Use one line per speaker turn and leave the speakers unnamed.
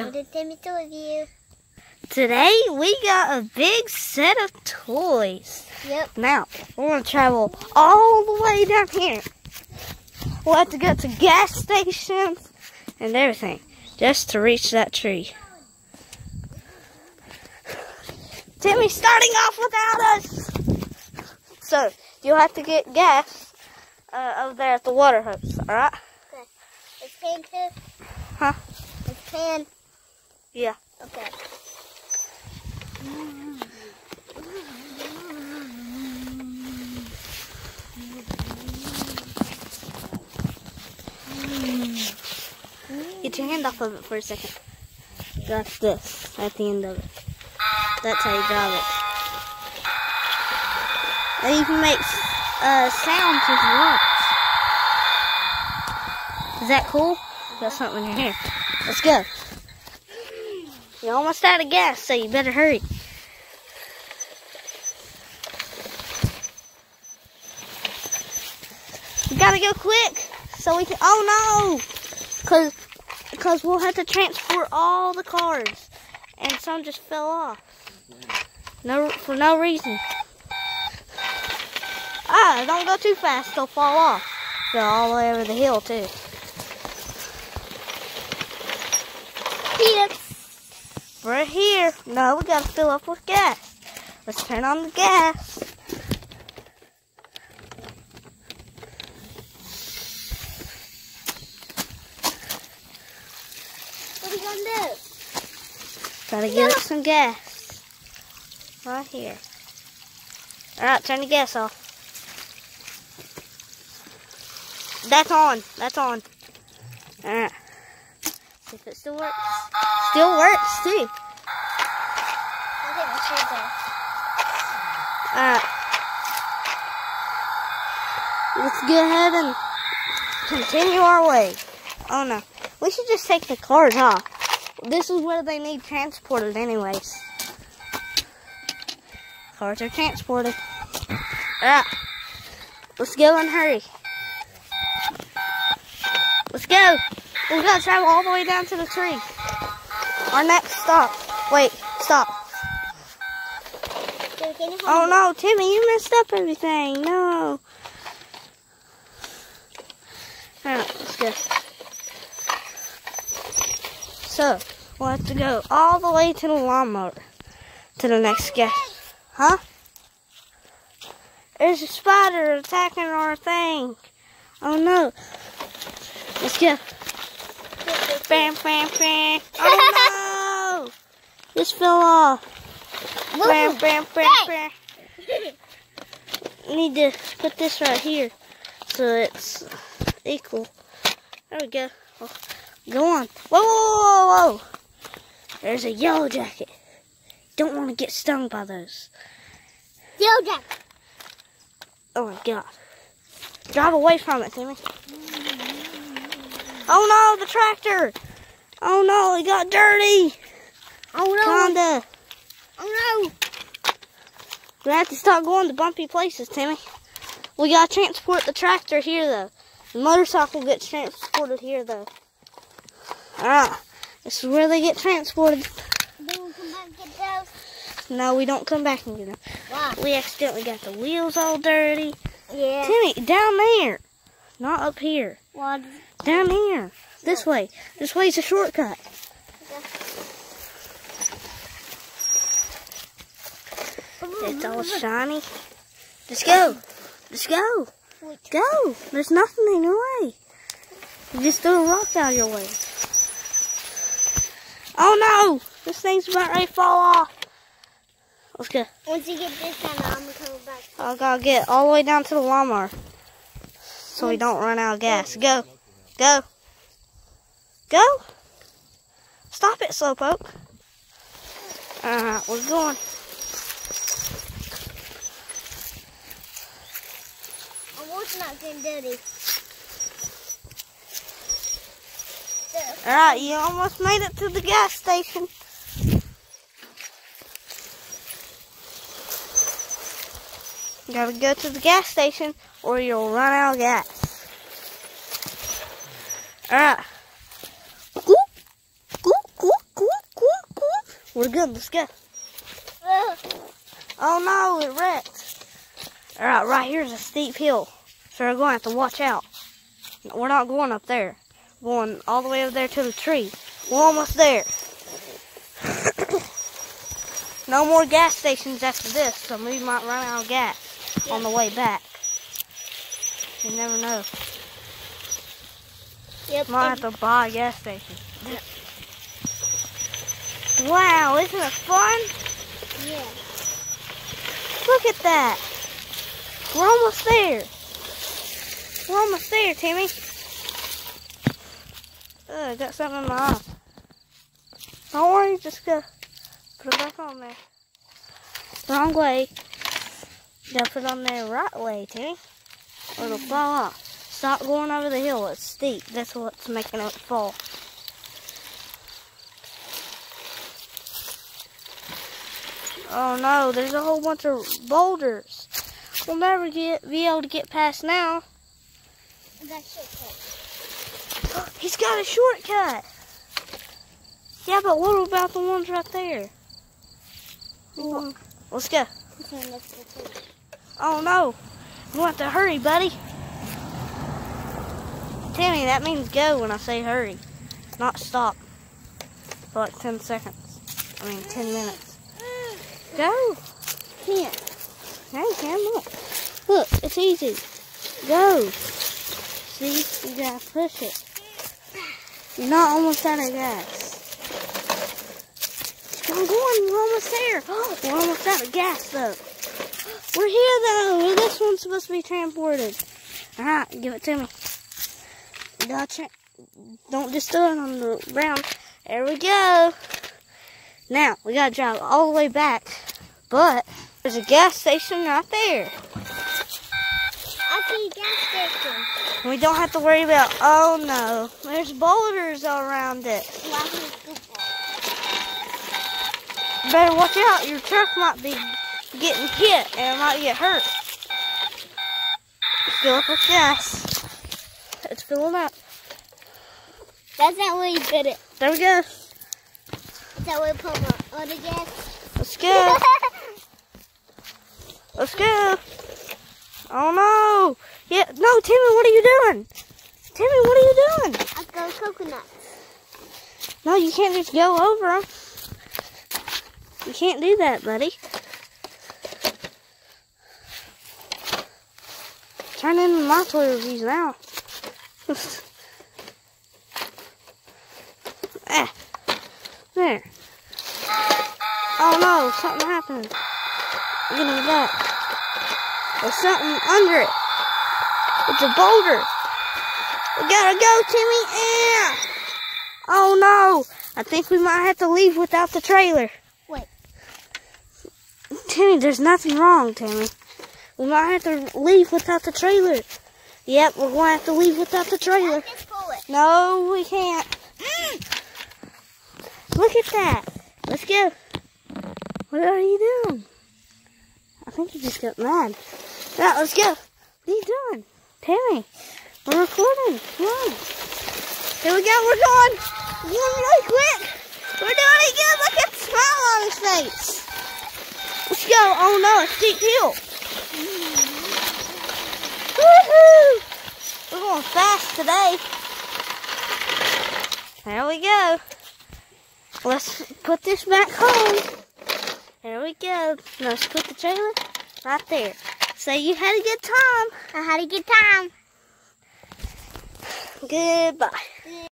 Go.
What did Timmy told you?
Today we got a big set of toys.
Yep.
Now, we're going to travel all the way down here. We'll have to go to gas stations and everything just to reach that tree. Timmy's starting off without us. So, you'll have to get gas uh, over there at the water hose, alright?
Is pan too?
Huh?
Is pan?
Yeah.
Okay.
Get your hand off of it for a second. That's this at the end of it. That's how you drive it. And you can make uh, sounds if you want. Is that cool? Got something in your hair. Let's go. You're almost out of gas, so you better hurry. We gotta go quick so we can. Oh no! Cause, cause we'll have to transport all the cars, and some just fell off. No, for no reason. Ah, don't go too fast; they'll fall off. Go all the way over the hill too.
Peanuts.
Right here. No, we gotta fill up with gas. Let's turn on the gas.
What are you gonna do?
Gotta get us some gas. Right here. Alright, turn the gas off. That's on. That's on. Alright. See if it still works. Still works too. Let's go ahead and continue our way. Oh no. We should just take the cars off. This is where they need transported anyways. Cars are transported. Alright. Let's go and hurry. Let's go. We gotta travel all the way down to the tree. Our next stop. Wait, stop. Oh no, Timmy, you messed up everything. No. Alright, let's go. So, we'll have to go all the way to the lawnmower. To the next guest. Huh? There's a spider attacking our thing. Oh no. Let's go. Bam, bam, bam. Oh no! This fell off. Bam, bam, bam, bam. Need to put this right here so it's equal. There we go. Go on. Whoa, whoa, whoa, whoa. There's a yellow jacket. Don't want to get stung by those.
Yellow jacket.
Oh my god. Drive away from it, Timmy. Oh no, the tractor. Oh no, it got dirty.
Oh no.
Kinda.
Oh no.
We have to start going to bumpy places, Timmy. We gotta transport the tractor here, though. The motorcycle gets transported here, though. Alright, this is where they get transported.
Then we come back and get those.
No, we don't come back and get them.
Wow.
We accidentally got the wheels all dirty.
Yeah.
Timmy, down there. Not up here.
What?
Down here. This way. This way's a shortcut. It's all shiny. Let's go. Let's go. Go. There's nothing in your way. You just threw a rock out of your way. Oh no! This thing's about ready to fall off. Let's go.
Once you get this done, I'm gonna come back.
I gotta get all the way down to the Walmart. So we don't run out of gas. Go. Go. Go. Stop it, Slowpoke. Alright, we're going.
I want not getting dirty.
Alright, you almost made it to the gas station. You gotta go to the gas station or you'll run out of gas. Alright. Goop, goop, goop, We're good. Let's go. Oh no, it wrecked. All right, right here's a steep hill, so we're going to have to watch out. We're not going up there. We're going all the way up there to the tree. We're almost there. no more gas stations after this, so we might run out of gas on the way back. You never know.
Yep.
Might have to buy a gas station. Wow, isn't it fun?
Yeah.
Look at that. We're almost there. We're almost there, Timmy. Ugh, I got something in my eye. Don't worry, just go put it back on there. Wrong way. You gotta put it on there right way, Timmy. Or it'll fall off. Stop going over the hill. It's steep. That's what's making it fall. Oh no, there's a whole bunch of boulders. We'll never get be able to get past now.
I got shortcut.
He's got a shortcut. Yeah, but what about the ones right there? Let's go.
Okay, let's go.
Oh no. You have to hurry, buddy. Timmy, that means go when I say hurry. Not stop. For like 10 seconds. I mean 10 minutes. Go.
Here.
Hey, Cam, look. Look, it's easy. Go. See, you gotta push it. You're not almost out of gas. Keep on going, we're almost there. we're almost out of gas, though. We're here, though. This one's supposed to be transported. Alright, give it to me. Gotcha. Don't just throw it on the ground. There we go. Now, we gotta drive all the way back. But, there's a gas station right there.
I see gas station.
We don't have to worry about, oh no, there's boulders all around it. Better watch out, your truck might be getting hit and it might get hurt. Fill up with gas. It's filling up.
That's not where you put it.
There we go.
Is that where you put my other gas?
Let's go. Let's go. Oh no. Yeah, no, Timmy, what are you doing? Timmy, what are you doing?
I go coconut.
No, you can't just go over them. You can't do that, buddy. Turn in my Toyotas now. Ah, there. Oh no, something happened. I'm getting back. There's something under it. It's a boulder. We gotta go, Timmy. Ah! Oh no! I think we might have to leave without the trailer.
Wait.
Timmy, there's nothing wrong, Timmy. We might have to leave without the trailer. Yep, we're going to have to leave without the trailer.
Just pull it.
No, we can't. Look at that. Let's go. What are you doing? I think you just got mad. Right, let's go. What are you doing? Timmy, we're recording. Come on. Here we go. We're going. We're going really quick. We're doing it good. Look at the smile on his face. Let's go. Oh no, a steep hill. Woohoo! We're going fast today. There we go. Let's put this back home. There we go. Now let's put the trailer right there. So you had a good time.
I had a good time.
Goodbye.